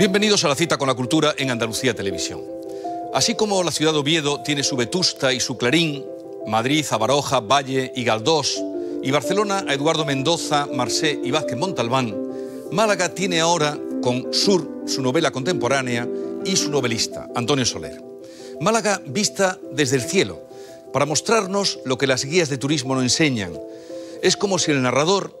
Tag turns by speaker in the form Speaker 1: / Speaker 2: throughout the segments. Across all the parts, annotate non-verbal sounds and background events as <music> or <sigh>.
Speaker 1: Bienvenidos a la cita con la cultura en Andalucía Televisión. Así como la ciudad de Oviedo tiene su Vetusta y su Clarín, Madrid a Baroja, Valle y Galdós, y Barcelona a Eduardo Mendoza, Marsé y Vázquez Montalbán, Málaga tiene ahora con Sur su novela contemporánea y su novelista, Antonio Soler. Málaga vista desde el cielo, para mostrarnos lo que las guías de turismo no enseñan. Es como si el narrador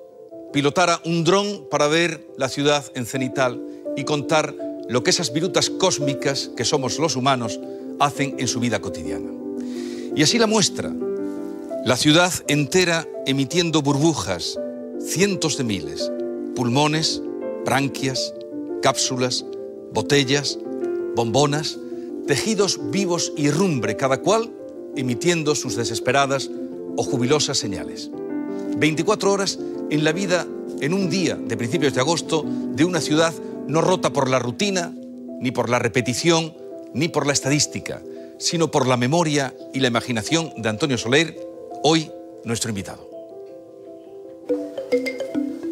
Speaker 1: pilotara un dron para ver la ciudad en cenital y contar lo que esas virutas cósmicas que somos los humanos hacen en su vida cotidiana. Y así la muestra, la ciudad entera emitiendo burbujas, cientos de miles, pulmones, branquias, cápsulas, botellas, bombonas, tejidos vivos y rumbre, cada cual emitiendo sus desesperadas o jubilosas señales. 24 horas en la vida en un día de principios de agosto de una ciudad no rota por la rutina, ni por la repetición, ni por la estadística, sino por la memoria y la imaginación de Antonio Soler, hoy nuestro invitado.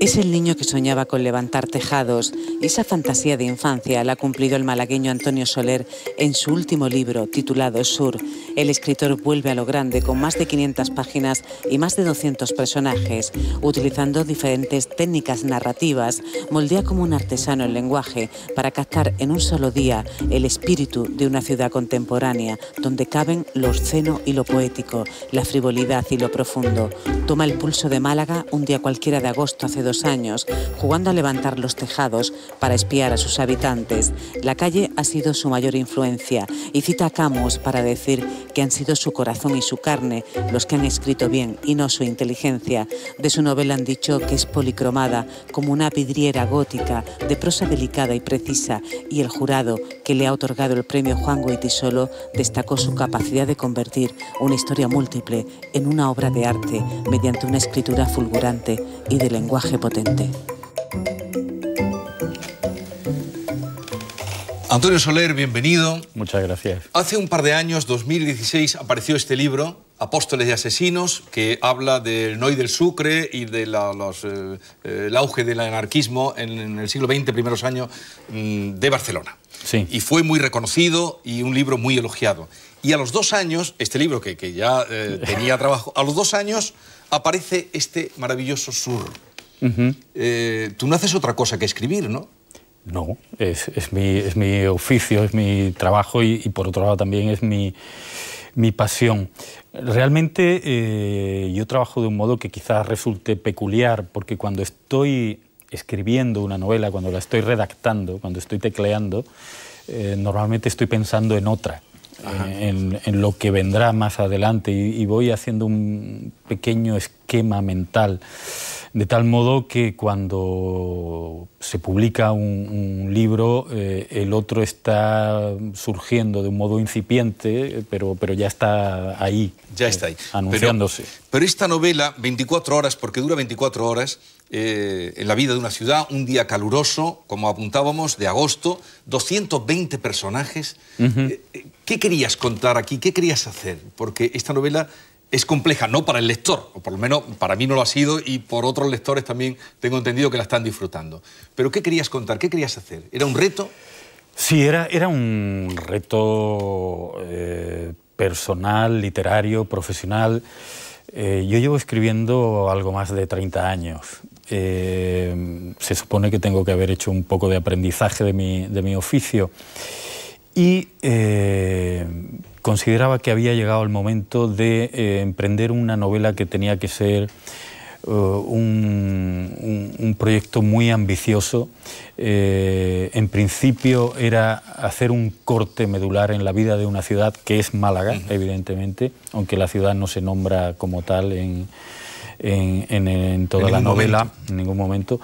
Speaker 2: Es el niño que soñaba con levantar tejados esa fantasía de infancia la ha cumplido el malagueño Antonio Soler en su último libro titulado Sur. El escritor vuelve a lo grande con más de 500 páginas y más de 200 personajes. Utilizando diferentes técnicas narrativas, moldea como un artesano el lenguaje para captar en un solo día el espíritu de una ciudad contemporánea donde caben lo obsceno y lo poético, la frivolidad y lo profundo. Toma el pulso de Málaga un día cualquiera de agosto hace años, jugando a levantar los tejados para espiar a sus habitantes. La calle ha sido su mayor influencia y cita a Camus para decir que han sido su corazón y su carne los que han escrito bien y no su inteligencia. De su novela han dicho que es policromada como una vidriera gótica de prosa delicada y precisa y el jurado que le ha otorgado el premio Juan Goitisolo destacó su capacidad de convertir una historia múltiple en una obra de arte mediante una escritura fulgurante y de lenguaje potente.
Speaker 1: Antonio Soler, bienvenido.
Speaker 3: Muchas gracias.
Speaker 1: Hace un par de años, 2016, apareció este libro, Apóstoles y Asesinos, que habla del Noy del Sucre y del de eh, auge del anarquismo en, el siglo XX, primeros años mm, de Barcelona.
Speaker 3: Sí.
Speaker 1: Y fue muy reconocido y un libro muy elogiado. Y a los dos años, este libro que, que ya eh, <laughs> tenía trabajo, a los dos años aparece este maravilloso Sur. Eh, tú no haces otra cosa que escribir, ¿no?
Speaker 3: No, es, mi, oficio, es mi trabajo y, por otro lado también es mi, pasión. Realmente eh, yo trabajo de un modo que quizás resulte peculiar, porque cuando estoy escribiendo una novela, cuando la estoy redactando, cuando estoy tecleando, eh, normalmente estoy pensando en otra. En, lo que vendrá más adelante y voy haciendo un pequeño esquema mental de tal modo que cuando se publica un, libro, eh, el otro está surgiendo de un modo incipiente, pero, pero ya está ahí.
Speaker 1: Ya está ahí.
Speaker 3: Eh, anunciándose.
Speaker 1: Pero, esta novela, 24 horas, porque dura 24 horas, eh, en la vida de una ciudad, un día caluroso, como apuntábamos, de agosto, 220 personajes. ¿Qué querías contar aquí? ¿Qué querías hacer? Porque esta novela es compleja, no para el lector, o por lo menos para mí no lo ha sido y por otros lectores también tengo entendido que la están disfrutando. Pero ¿qué querías contar? ¿Qué querías hacer? ¿Era un reto?
Speaker 3: Sí, era, era un reto eh, personal, literario, profesional. Eh, yo llevo escribiendo algo más de 30 años. Eh, se supone que tengo que haber hecho un poco de aprendizaje de mi, de mi oficio. Y consideraba que había llegado el momento de eh, emprender una novela que tenía que ser eh, un, proyecto muy ambicioso. Eh, en principio era hacer un corte medular en la vida de una ciudad que es Málaga, evidentemente, aunque la ciudad no se nombra como tal en, en, toda la novela, en ningún momento.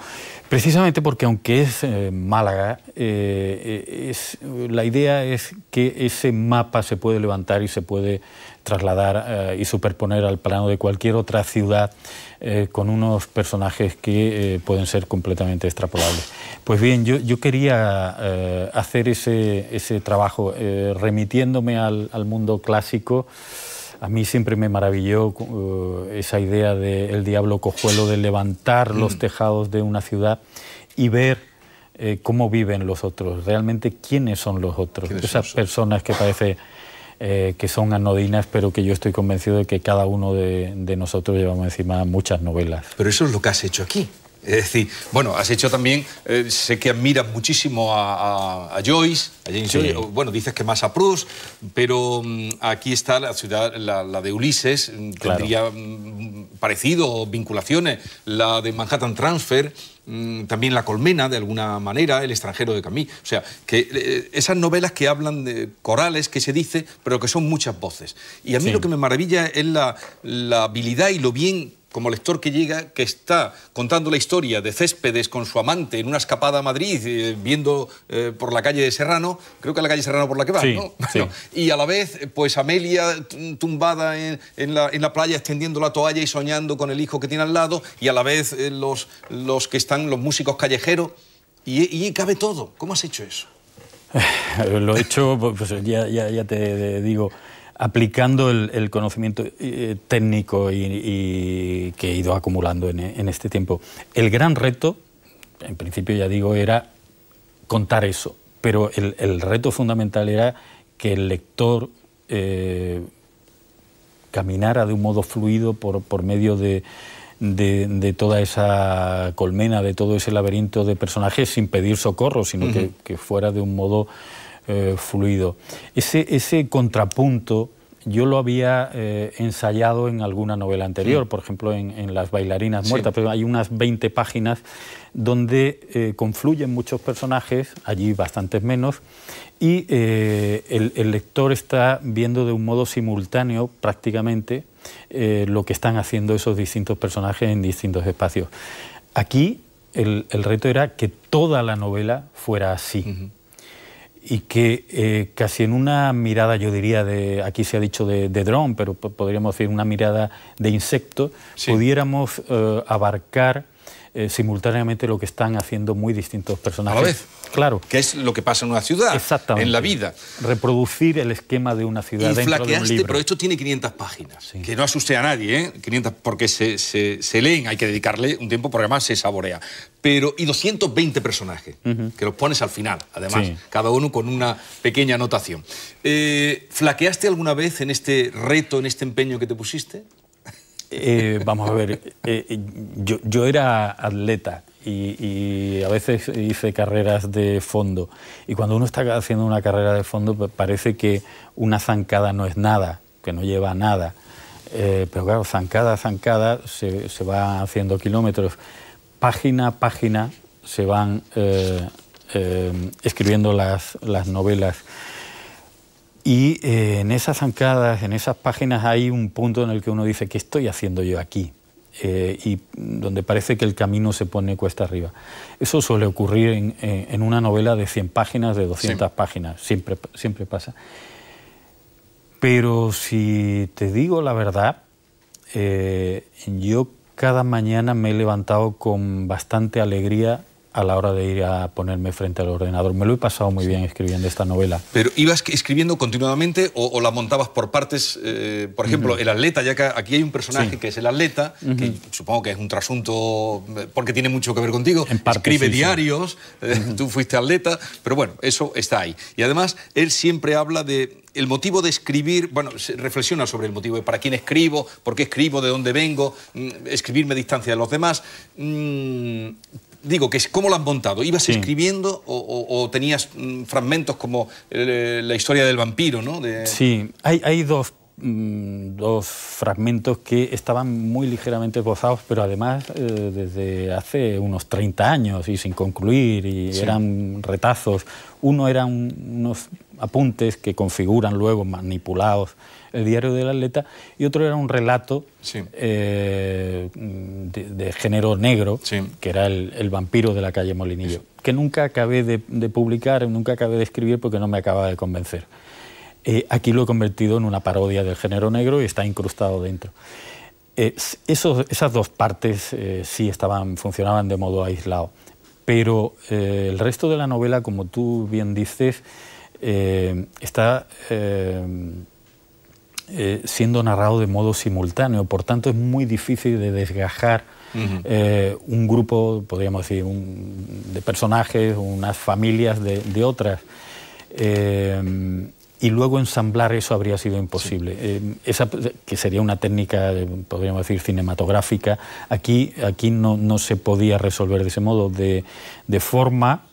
Speaker 3: Precisamente porque aunque es eh, Málaga, eh, es, la idea es que ese mapa se puede levantar y se puede trasladar eh, y superponer al plano de cualquier otra ciudad con unos personajes que pueden ser completamente extrapolables. Pues bien, yo, yo quería hacer ese, ese trabajo remitiéndome al, al mundo clásico a mí siempre me maravilló uh, esa idea del diablo cojuelo de levantar los mm. tejados de una ciudad y ver eh, cómo viven los otros, realmente quiénes son los otros, esas personas que parece eh, que son anodinas, pero que yo estoy convencido de que cada uno de, nosotros llevamos encima muchas novelas.
Speaker 1: Pero eso es lo que has hecho aquí. Es decir, bueno, has hecho también, eh, sé que admiras muchísimo a, Joyce, a James Joyce, bueno, dices que más a Proust, pero mm, aquí está la ciudad, la, de Ulises, mm, tendría mm, parecido, vinculaciones, la de Manhattan Transfer, también La Colmena, de alguna manera, El extranjero de Camille. O sea, que eh, esas novelas que hablan de corales, que se dice, pero que son muchas voces. Y a mí lo que me maravilla es la, la habilidad y lo bien como lector que llega, que está contando la historia de Céspedes con su amante en una escapada a Madrid, eh, viendo eh, por la calle de Serrano, creo que es la calle Serrano por la que va, ¿no? y a la vez, pues Amelia tumbada en, la, playa extendiendo la toalla y soñando con el hijo que tiene al lado, y a la vez eh, los, los que están, los músicos callejeros, y, cabe todo. ¿Cómo has hecho eso?
Speaker 3: Lo he hecho, <laughs> pues ya, ya te digo, aplicando el, conocimiento eh, técnico y, que he ido acumulando en, este tiempo. El gran reto, en principio ya digo, era contar eso, pero el, reto fundamental era que el lector eh, caminara de un modo fluido por, medio de, toda esa colmena, de todo ese laberinto de personajes sin pedir socorro, sino que, fuera de un modo eh, fluido. Ese, ese contrapunto yo lo había eh, ensayado en alguna novela anterior, por ejemplo en, Las bailarinas muertas, pero hay unas 20 páginas donde eh, confluyen muchos personajes, allí bastantes menos, y el, el, lector está viendo de un modo simultáneo prácticamente lo que están haciendo esos distintos personajes en distintos espacios. Aquí el, el reto era que toda la novela fuera así y que eh, casi en una mirada, yo diría, de, aquí se ha dicho de, de dron, pero podríamos decir una mirada de insecto, pudiéramos eh, abarcar eh, simultáneamente lo que están haciendo muy distintos personajes.
Speaker 1: A la vez. Claro. Que es lo que pasa en una ciudad, en la vida.
Speaker 3: Reproducir el esquema de una ciudad y dentro de un libro.
Speaker 1: pero esto tiene 500 páginas. Que no asuste a nadie, ¿eh? 500, porque se, se, leen, hay que dedicarle un tiempo porque además se saborea. Pero, y 220 personajes, que los pones al final, además, cada uno con una pequeña anotación. Eh, ¿Flaqueaste alguna vez en este reto, en este empeño que te pusiste?
Speaker 3: Eh, vamos a ver, eh, yo, era atleta y, a veces hice carreras de fondo. Y cuando uno está haciendo una carrera de fondo parece que una zancada no es nada, que no lleva a nada. Eh, pero claro, zancada zancada se, se, va haciendo kilómetros. Página a página se van escribiendo las, las novelas. Y eh, en esas zancadas, en esas páginas hay un punto en el que uno dice, ¿qué estoy haciendo yo aquí? Eh, y donde parece que el camino se pone cuesta arriba. Eso suele ocurrir en, en una novela de 100 páginas, de 200 páginas, siempre, siempre pasa. Pero si te digo la verdad, eh, yo cada mañana me he levantado con bastante alegría a la hora de ir a ponerme frente al ordenador. Me lo he pasado muy bien escribiendo esta novela.
Speaker 1: ¿Pero ibas escribiendo continuamente o, la montabas por partes? Eh, por ejemplo, el atleta, ya que aquí hay un personaje que es el atleta, que supongo que es un trasunto eh, porque tiene mucho que ver contigo. Escribe diarios, eh, tú fuiste atleta, pero bueno, eso está ahí. Y además, él siempre habla de el motivo de escribir, bueno, reflexiona sobre el motivo de para quién escribo, por qué escribo, de dónde vengo, mm, escribirme a distancia de los demás. Digo, que ¿cómo lo has montado? ¿Ibas escribiendo o, tenías mm, fragmentos como eh, la historia del vampiro, ¿no?
Speaker 3: Sí, hay, hay dos, mm, dos, fragmentos que estaban muy ligeramente esbozados, pero además eh, desde hace unos 30 años y sin concluir, y eran retazos. Uno eran unos apuntes que configuran luego, manipulados, el diario del atleta, y otro era un relato eh, de, género negro, que era el, vampiro de la calle Molinillo, que nunca acabé de, publicar, nunca acabé de escribir porque no me acaba de convencer. Eh, aquí lo he convertido en una parodia del género negro y está incrustado dentro. Eh, esas dos partes sí estaban, funcionaban de modo aislado, pero el resto de la novela, como tú bien dices, está eh, siendo narrado de modo simultáneo. Por tanto, es muy difícil de desgajar eh, un grupo, podríamos decir, de personajes, unas familias de, otras. Eh, y luego ensamblar eso habría sido imposible. esa que sería una técnica, podríamos decir, cinematográfica, aquí, aquí no, no se podía resolver de ese modo, de, de forma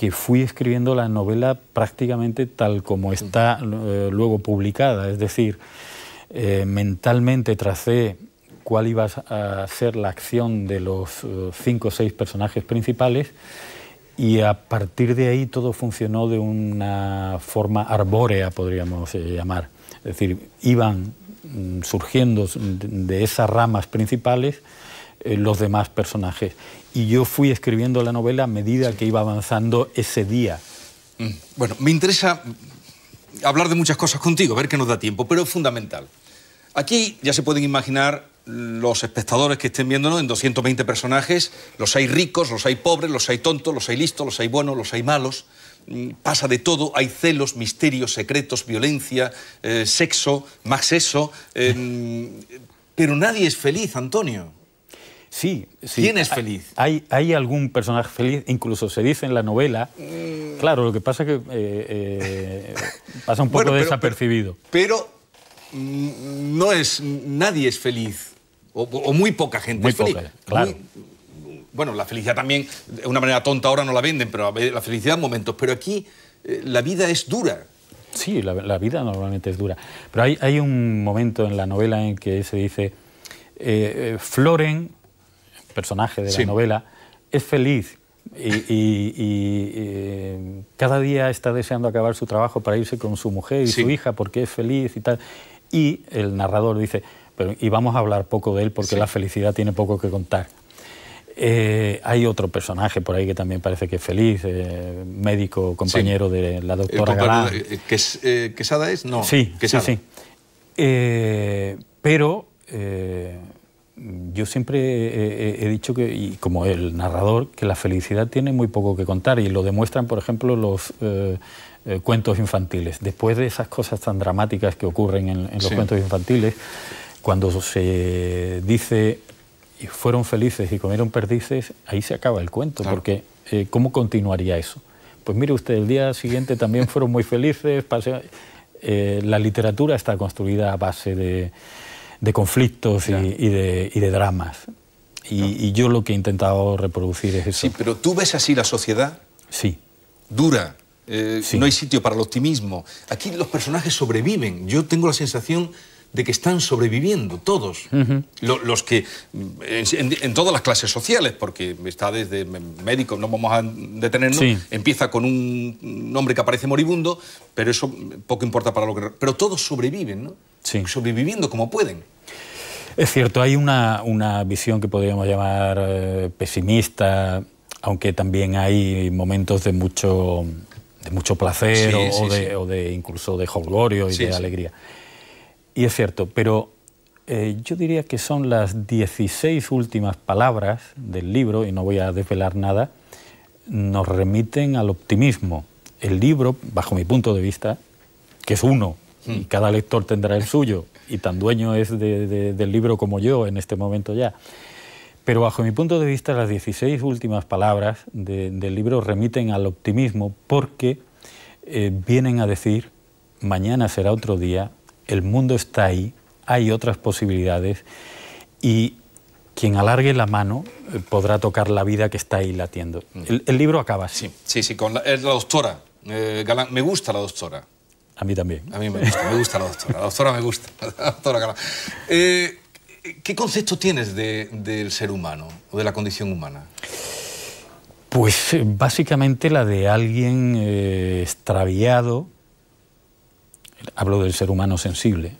Speaker 3: que fui escribiendo la novela prácticamente tal como está eh, luego publicada, es decir, eh, mentalmente tracé cuál iba a ser la acción de los eh, cinco o seis personajes principales y a partir de ahí todo funcionó de una forma arbórea, podríamos llamar. Es decir, iban mm, surgiendo de esas ramas principales los demás personajes y yo fui escribiendo la novela a medida que iba avanzando ese día.
Speaker 1: Mm. Bueno, me interesa hablar de muchas cosas contigo, ver qué nos da tiempo, pero es fundamental. Aquí ya se pueden imaginar los espectadores que estén viéndonos en 220 personajes, los hay ricos, los hay pobres, los hay tontos, los hay listos, los hay buenos, los hay malos, mm, pasa de todo, hay celos, misterios, secretos, violencia, eh, sexo, más sexo, eh, <laughs> pero nadie es feliz, Antonio.
Speaker 3: Sí, sí.
Speaker 1: ¿Quién es feliz?
Speaker 3: Hay, hay algún personaje feliz, incluso se dice en la novela. Mm. Claro, lo que pasa es que eh, eh, <laughs> pasa un poco desapercibido.
Speaker 1: Pero, no es, nadie es feliz, o, muy poca gente es feliz.
Speaker 3: claro.
Speaker 1: bueno, la felicidad también, de una manera tonta ahora no la venden, pero la felicidad en momentos. Pero aquí eh, la vida es dura.
Speaker 3: Sí, la, vida normalmente es dura. Pero hay, hay, un momento en la novela en que se dice, Floren personaje de la novela, es feliz y, eh, cada día está deseando acabar su trabajo para irse con su mujer y su hija porque es feliz y tal. Y el narrador dice, pero, y vamos a hablar poco de él porque la felicidad tiene poco que contar. Eh, hay otro personaje por ahí que también parece que es feliz, eh, médico, compañero de la doctora Galán.
Speaker 1: ¿Que es, ¿Quesada es? No.
Speaker 3: Sí, sí, sí. pero yo siempre he, dicho que, y como el narrador, que la felicidad tiene muy poco que contar y lo demuestran, por ejemplo, los eh, eh, cuentos infantiles. Después de esas cosas tan dramáticas que ocurren en, los cuentos infantiles, cuando se dice fueron felices y comieron perdices, ahí se acaba el cuento, porque eh, ¿cómo continuaría eso? Pues mire usted, el día siguiente también fueron muy felices, <laughs> la literatura está construida a base de de conflictos y, de, y, de, dramas. Y, yo lo que he intentado reproducir es eso.
Speaker 1: Sí, pero tú ves así la sociedad.
Speaker 3: Sí.
Speaker 1: Dura. Eh, no hay sitio para el optimismo. Aquí los personajes sobreviven. Yo tengo la sensación de que están sobreviviendo todos. los que, en, todas las clases sociales, porque está desde médico, no vamos a detenernos, empieza con un hombre que aparece moribundo, pero eso poco importa para lo que... Pero todos sobreviven, ¿no? sobreviviendo como pueden.
Speaker 3: Es cierto, hay una, visión que podríamos llamar eh, pesimista, aunque también hay momentos de mucho, de mucho placer o, de, incluso de jolgorio y de alegría. Y es cierto, pero eh, yo diría que son las 16 últimas palabras del libro, y no voy a desvelar nada, nos remiten al optimismo. El libro, bajo mi punto de vista, que es uno, y hmm. cada lector tendrá el suyo, y tan dueño es del libro como yo en este momento ya. Pero bajo mi punto de vista, las 16 últimas palabras del libro remiten al optimismo porque eh, vienen a decir, mañana será otro día, el mundo está ahí, hay otras posibilidades y quien alargue la mano eh, podrá tocar la vida que está ahí latiendo. Hmm. El, libro acaba así.
Speaker 1: Sí, sí, sí con la, doctora. Eh, me gusta la doctora.
Speaker 3: A mí también.
Speaker 1: A mí me gusta, me gusta la doctora. La doctora me gusta. <laughs> La doctora eh, ¿Qué concepto tienes del ser humano o de la condición humana?
Speaker 3: Pues eh, básicamente la de alguien eh, extraviado, hablo del ser humano sensible,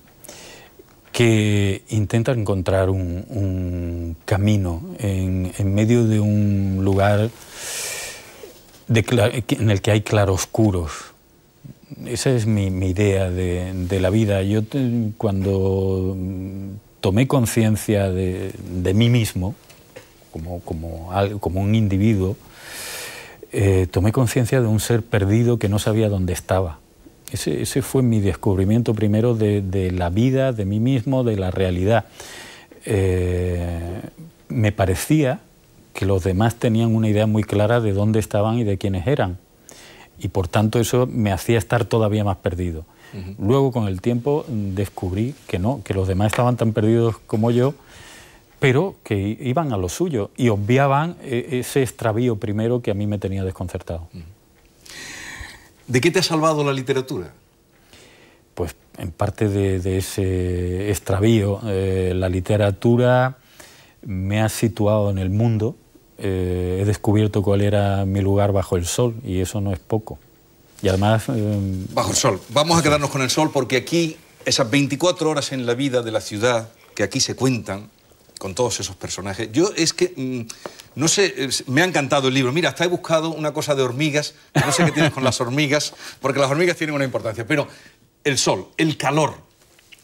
Speaker 3: que intenta encontrar un, camino en, medio de un lugar en el que hay claroscuros esa es mi, idea de, la vida. Yo cuando tomé conciencia de, mí mismo, como, como, un individuo, eh, tomé conciencia de un ser perdido que no sabía dónde estaba. Ese, fue mi descubrimiento primero de, la vida, de mí mismo, de la realidad. Eh, me parecía que los demás tenían una idea muy clara de dónde estaban y de quiénes eran. Y por tanto eso me hacía estar todavía más perdido. Luego con el tiempo descubrí que no, que los demás estaban tan perdidos como yo, pero que iban a lo suyo y obviaban eh, ese extravío primero que a mí me tenía desconcertado.
Speaker 1: ¿De qué te ha salvado la literatura?
Speaker 3: Pues en parte de, ese extravío. Eh, la literatura me ha situado en el mundo, eh, he descubierto cuál era mi lugar bajo el sol y eso no es poco. Y además...
Speaker 1: Eh, bajo el sol. Vamos a quedarnos con el sol porque aquí, esas 24 horas en la vida de la ciudad que aquí se cuentan, con todos esos personajes. Yo es que, mm, no sé, me ha encantado el libro. Mira, hasta he buscado una cosa de hormigas, no sé qué tienes con las hormigas, porque las hormigas tienen una importancia, pero el sol, el calor,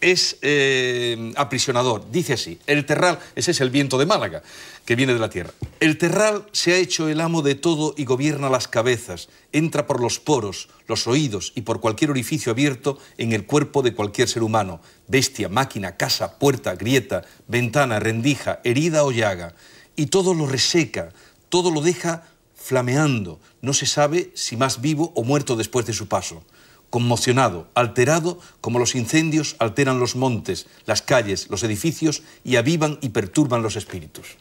Speaker 1: es eh, aprisionador. Dice así, el terral, ese es el viento de Málaga, que viene de la tierra. El terral se ha hecho el amo de todo y gobierna las cabezas, entra por los poros, los oídos y por cualquier orificio abierto en el cuerpo de cualquier ser humano, bestia, máquina, casa, puerta, grieta, ventana, rendija, herida o llaga, y todo lo reseca, todo lo deja flameando, no se sabe si más vivo o muerto después de su paso conmocionado, alterado, como los incendios alteran los montes, las calles, los edificios y avivan y perturban los espíritus.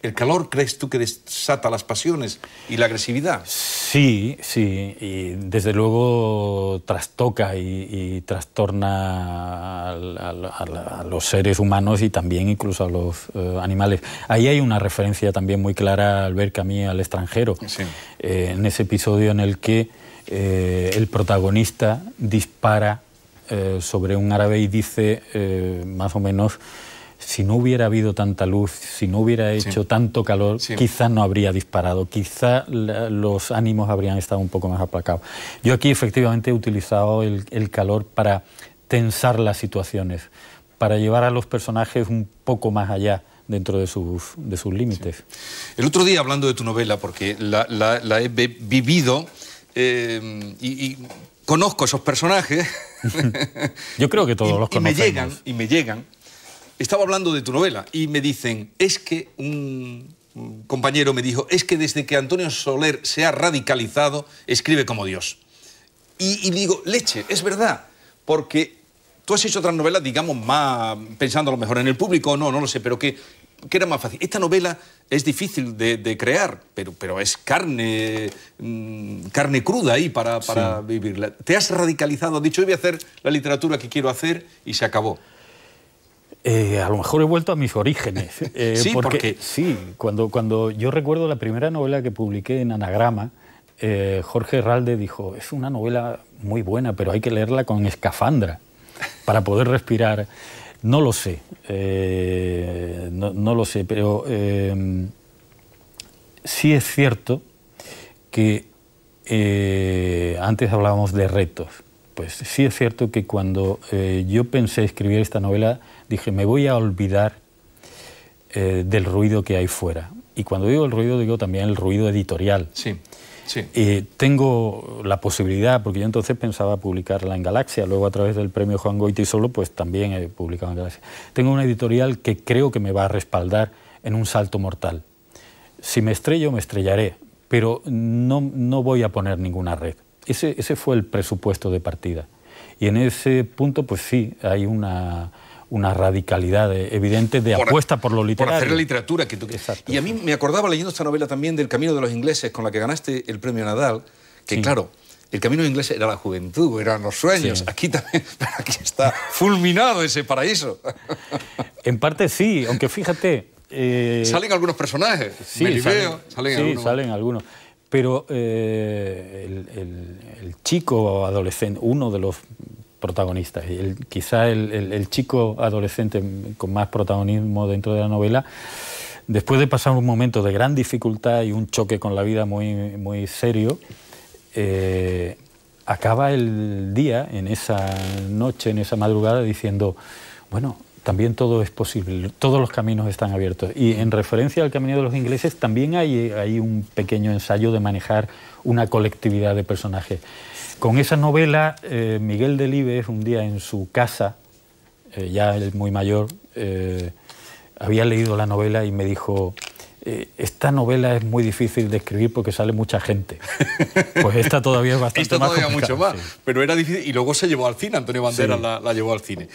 Speaker 1: ¿El calor crees tú que desata las pasiones y la agresividad?
Speaker 3: Sí, sí, y desde luego trastoca y, trastorna a, los seres humanos y también incluso a los eh, animales. Ahí hay una referencia también muy clara al ver Camille al extranjero, eh, en ese episodio en el que eh, el protagonista dispara eh, sobre un árabe y dice eh, más o menos, si no hubiera habido tanta luz, si no hubiera hecho tanto calor, quizás no habría disparado, quizá los ánimos habrían estado un poco más aplacados. Yo aquí efectivamente he utilizado el, calor para tensar las situaciones, para llevar a los personajes un poco más allá dentro de sus, de sus límites.
Speaker 1: El otro día, hablando de tu novela, porque la, la he vivido eh, y, conozco esos personajes. <laughs>
Speaker 3: Yo creo que todos los conocemos.
Speaker 1: Y me llegan, y me llegan. Estaba hablando de tu novela y me dicen, es que un compañero me dijo, es que desde que Antonio Soler se ha radicalizado, escribe como Dios. Y, y digo, leche, es verdad, porque tú has hecho otras novelas, digamos, más pensando a lo mejor en el público, no, no lo sé, pero que ¿Qué era más fácil? Esta novela es difícil de, crear, pero, pero es carne, mm, carne cruda ahí para, para vivirla. Te has radicalizado, has dicho, hoy voy a hacer la literatura que quiero hacer y se acabó.
Speaker 3: Eh, a lo mejor he vuelto a mis orígenes. <laughs>
Speaker 1: Eh, sí, porque,
Speaker 3: Sí, cuando, cuando yo recuerdo la primera novela que publiqué en Anagrama, eh, Jorge Herralde dijo, es una novela muy buena, pero hay que leerla con escafandra para poder respirar. No lo sé, eh, no, lo sé, pero eh, sí es cierto que eh, antes hablábamos de retos. Pues sí es cierto que cuando yo pensé escribir esta novela, dije, me voy a olvidar del ruido que hay fuera. Y cuando digo el ruido, digo también el ruido editorial.
Speaker 1: Sí. Sí.
Speaker 3: tengo la posibilidad, porque yo entonces pensaba publicarla en Galaxia, luego a través del premio Juan Goiti solo, pues también he publicado en Galaxia. Tengo una editorial que creo que me va a respaldar en un salto mortal. Si me estrello, me estrellaré, pero no, no voy a poner ninguna red. Ese, ese fue el presupuesto de partida. Y en ese punto, pues sí, hay una, una radicalidad evidente de apuesta por lo literario.
Speaker 1: Por hacer la literatura que tú Y a mí me acordaba leyendo esta novela también del Camino de los Ingleses, con la que ganaste el premio Nadal, que claro, el camino de ingleses era la juventud, eran los sueños. Aquí también, <laughs> aquí está fulminado ese paraíso. <laughs>
Speaker 3: En parte sí, aunque fíjate.
Speaker 1: Eh, salen algunos personajes.
Speaker 3: Sí, salen, salen, sí, algunos. salen algunos. Pero eh, el, chico adolescente, uno de los protagonistas. El, quizá el, chico adolescente con más protagonismo dentro de la novela, después de pasar un momento de gran dificultad y un choque con la vida muy, muy serio, eh, acaba el día, en esa noche, en esa madrugada, diciendo, bueno, también todo es posible, todos los caminos están abiertos. Y en referencia al camino de los ingleses, también hay, hay un pequeño ensayo de manejar una colectividad de personajes. Con esa novela, eh, Miguel Delibes, un día en su casa, eh, ya el muy mayor, eh, había leído la novela y me dijo, esta novela es muy difícil de escribir porque sale mucha gente. <laughs> Pues esta todavía es bastante
Speaker 1: esta
Speaker 3: más
Speaker 1: todavía mucho más, pero era difícil y luego se llevó al cine, Antonio Banderas la, llevó al cine.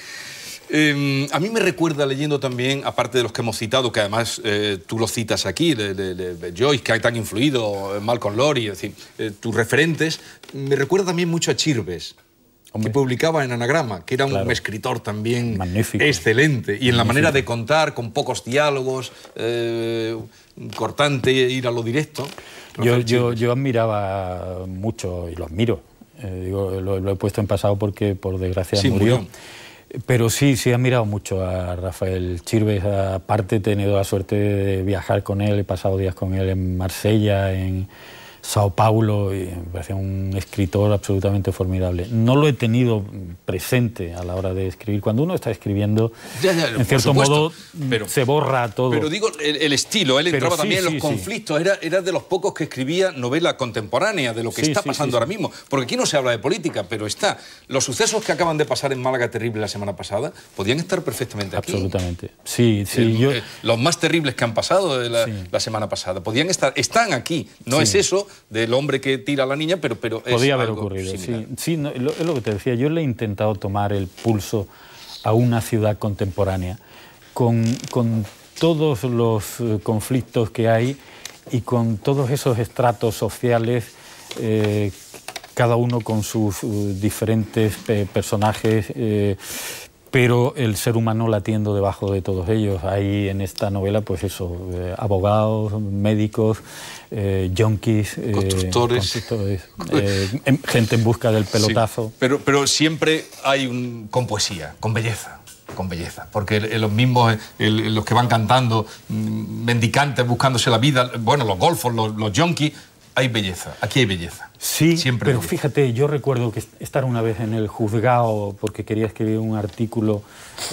Speaker 1: Em, a mí me recuerda leyendo también, aparte de los que hemos citado, que además tú los citas aquí, de, Joyce, que tan influido, Malcolm Lowry, es decir, tus referentes, me recuerda también mucho a Chirves. que publicaba en Anagrama, que era un escritor también
Speaker 3: Magnífico.
Speaker 1: excelente. Y en la manera de contar, con pocos diálogos, eh, cortante, ir a lo directo.
Speaker 3: Yo, yo, yo, admiraba mucho, y lo admiro, eh, digo, lo, he puesto en pasado porque por desgracia murió. Pero sí, sí he admirado mucho a Rafael Chirves, aparte he tenido la suerte de viajar con él, he pasado días con él en Marsella, en Sao Paulo, y me parecía un escritor absolutamente formidable. No lo he tenido presente a la hora de escribir. Cuando uno está escribiendo, en cierto modo, se borra todo.
Speaker 1: Pero digo, el, estilo, él entraba también en los conflictos, era, era de los pocos que escribía novela contemporánea, de lo que está pasando ahora mismo. Porque aquí no se habla de política, pero está. Los sucesos que acaban de pasar en Málaga Terrible la semana pasada podían estar perfectamente aquí.
Speaker 3: Absolutamente. Sí, sí. yo...
Speaker 1: Eh, los más terribles que han pasado la, la semana pasada podían estar, están aquí. No es eso del hombre que tira a la niña, pero, pero
Speaker 3: Podía haber ocurrido, sí. sí es lo que te decía. Yo le he intentado tomar el pulso a una ciudad contemporánea con, con todos los eh, conflictos que hay y con todos esos estratos sociales, eh, cada uno con sus uh, diferentes eh, personajes pero el ser humano latiendo debajo de todos ellos. Hay en esta novela, pues eso, eh, abogados, médicos, eh, junkies,
Speaker 1: eh, constructores,
Speaker 3: em, gente en busca del pelotazo.
Speaker 1: pero, pero siempre hay un, con poesía, con belleza con belleza, porque los mismos, los que van cantando, mm, mendicantes buscándose la vida, bueno, los golfos, los, los junkies, hay belleza, aquí hay belleza.
Speaker 3: Sí, Siempre pero fíjate, yo recuerdo que estar una vez en el juzgado porque quería escribir un artículo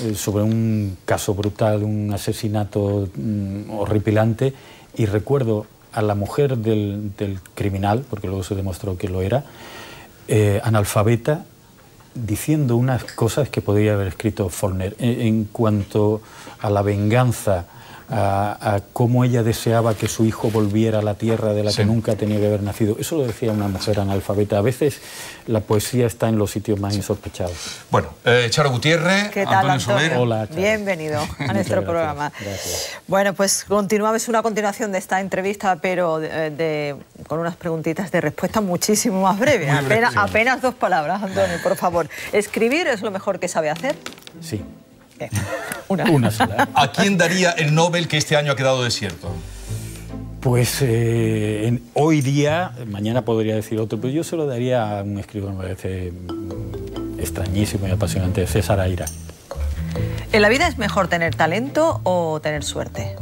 Speaker 3: eh, sobre un caso brutal, un asesinato mm, horripilante, y recuerdo a la mujer del, criminal, porque luego se demostró que lo era, eh, analfabeta, diciendo unas cosas que podría haber escrito Forner en cuanto a la venganza a, cómo ella deseaba que su hijo volviera a la tierra de la que nunca tenía que haber nacido. Eso lo decía una mujer analfabeta. A veces la poesía está en los sitios más insospechados.
Speaker 1: Bueno, eh, Charo Gutiérrez,
Speaker 4: ¿Qué tal,
Speaker 1: Antonio Soler.
Speaker 4: Hola, Bienvenido a nuestro programa. Gracias. Bueno, pues continuamos una continuación de esta entrevista, pero de, con unas preguntitas de respuesta muchísimo más breve. apenas, apenas dos palabras, Antonio, por favor. <laughs> ¿Escribir es lo mejor que sabe hacer?
Speaker 3: Sí. <laughs>
Speaker 4: Una.
Speaker 3: sola.
Speaker 1: ¿A quién daría el Nobel que este año ha quedado desierto?
Speaker 3: Pues eh, hoy día, mañana podría decir otro, pero yo se lo daría a un escritor que me parece mm, extrañísimo y apasionante, César Aira.
Speaker 4: ¿En la vida es mejor tener talento o tener suerte?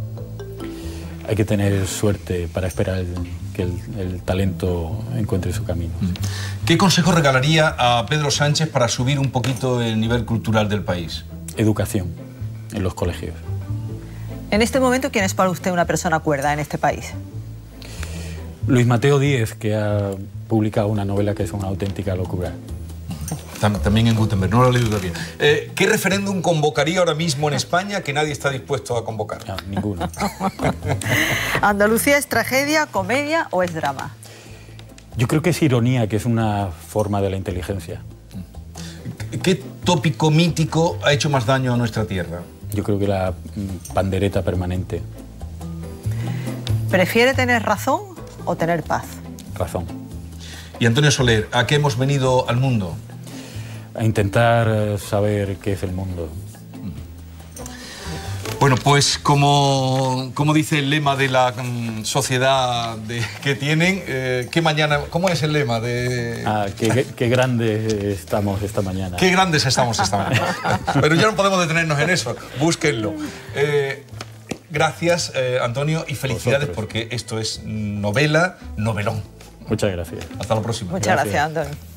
Speaker 3: Hay que tener suerte para esperar que el, talento encuentre su camino.
Speaker 1: ¿Qué consejo regalaría a Pedro Sánchez para subir un poquito el nivel cultural del país?
Speaker 3: Educación en los colegios.
Speaker 4: En este momento, ¿quién es para usted una persona cuerda en este país?
Speaker 3: Luis Mateo Díez, que ha publicado una novela que es una auténtica locura.
Speaker 1: También en Gutenberg, no lo he leído todavía. Eh, ¿Qué referéndum convocaría ahora mismo en España que nadie está dispuesto a convocar?
Speaker 3: No, ninguno. <laughs>
Speaker 4: ¿Andalucía es tragedia, comedia o es drama?
Speaker 3: Yo creo que es ironía, que es una forma de la inteligencia.
Speaker 1: ¿Qué tópico mítico ha hecho más daño a nuestra tierra?
Speaker 3: Yo creo que la pandereta permanente.
Speaker 4: ¿Prefiere tener razón o tener paz?
Speaker 3: Razón.
Speaker 1: Y Antonio Soler, ¿a qué hemos venido al mundo?
Speaker 3: A intentar saber qué es el mundo.
Speaker 1: Bueno, pues como, como, dice el lema de la mm, sociedad que tienen, eh, ¿qué mañana, ¿cómo es el lema? De...
Speaker 3: Ah, qué, grandes estamos esta mañana.
Speaker 1: Qué grandes estamos esta mañana. <laughs> Pero ya no podemos detenernos en eso, búsquenlo. Eh, gracias, eh, Antonio, y felicidades porque esto es novela, novelón.
Speaker 3: Muchas gracias.
Speaker 1: Hasta la próxima.
Speaker 4: Muchas gracias Antonio.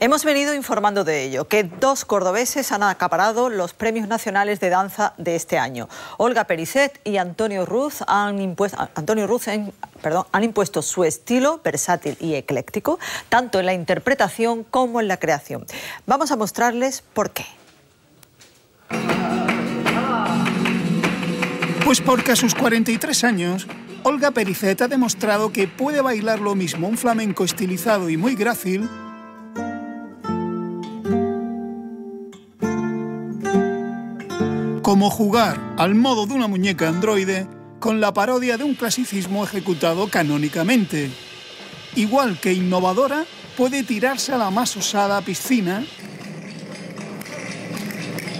Speaker 4: Hemos venido informando de ello, que dos cordobeses han acaparado los premios nacionales de danza de este año. Olga Pericet y Antonio Ruz han impuesto, Antonio Ruz perdón, han impuesto su estilo versátil y ecléctico, tanto en la interpretación como en la creación. Vamos a mostrarles por qué.
Speaker 5: Pues porque a sus 43 años, Olga Pericet ha demostrado que puede bailar lo mismo un flamenco estilizado y muy grácil como jugar al modo de una muñeca androide con la parodia de un clasicismo ejecutado canónicamente. Igual que innovadora, puede tirarse a la más osada piscina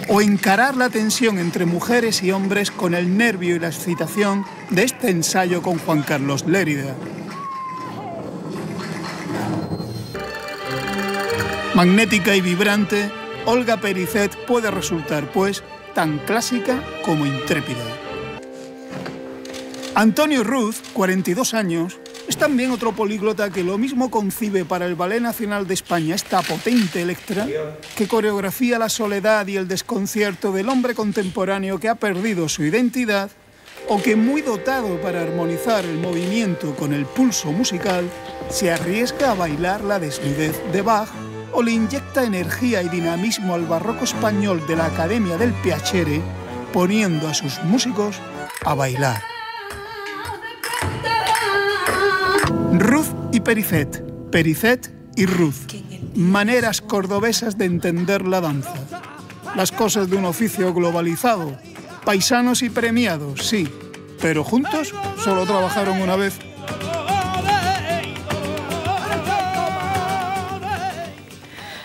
Speaker 5: o encarar la tensión entre mujeres y hombres con el nervio y la excitación de este ensayo con Juan Carlos Lérida. Magnética y vibrante, Olga Pericet puede resultar, pues, tan clásica como intrépida. Antonio Ruth, 42 años, es también otro políglota que lo mismo concibe para el Ballet Nacional de España esta potente Electra, que coreografía la soledad y el desconcierto del hombre contemporáneo que ha perdido su identidad, o que muy dotado para armonizar el movimiento con el pulso musical, se arriesga a bailar la desnudez de Bach o le inyecta energía y dinamismo al barroco español de la Academia del Piacere, poniendo a sus músicos a bailar. Ruth y Pericet, Pericet y Ruth. Maneras cordobesas de entender la danza. Las cosas de un oficio globalizado. Paisanos y premiados, sí, pero juntos solo trabajaron una vez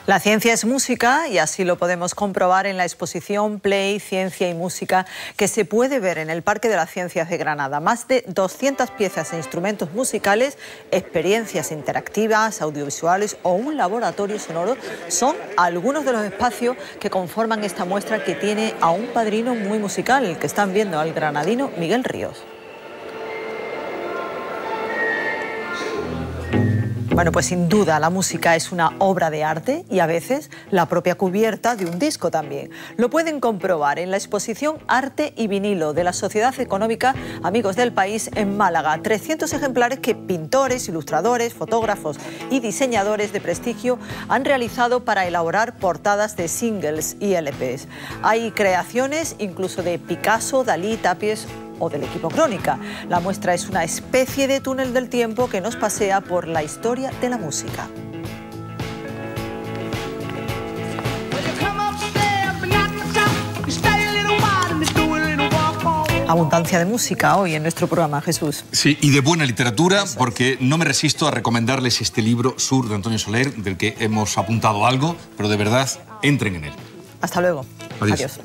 Speaker 4: La ciencia es música y así lo podemos comprobar en la exposición Play, Ciencia y Música que se puede ver en el Parque de las Ciencias de Granada. Más de 200 piezas e instrumentos musicales, experiencias interactivas, audiovisuales o un laboratorio sonoro son algunos de los espacios que conforman esta muestra que tiene a un padrino muy musical, el que están viendo al granadino Miguel Ríos. Bueno, pues sin duda la música es una obra de arte y a veces la propia cubierta de un disco también. Lo pueden comprobar en la exposición Arte y vinilo de la Sociedad Económica Amigos del País en Málaga. 300 ejemplares que pintores, ilustradores, fotógrafos y diseñadores de prestigio han realizado para elaborar portadas de singles y LPs. Hay creaciones incluso de Picasso, Dalí, Tapies o del equipo Crónica. La muestra es una especie de túnel del tiempo que nos pasea por la historia de la música. abundancia de música hoy en nuestro programa, Jesús.
Speaker 1: Sí, y de buena literatura, porque no me resisto a recomendarles este libro Sur de Antonio Soler, del que hemos apuntado algo, pero de verdad, entren en él.
Speaker 4: Hasta luego.
Speaker 1: Adiós.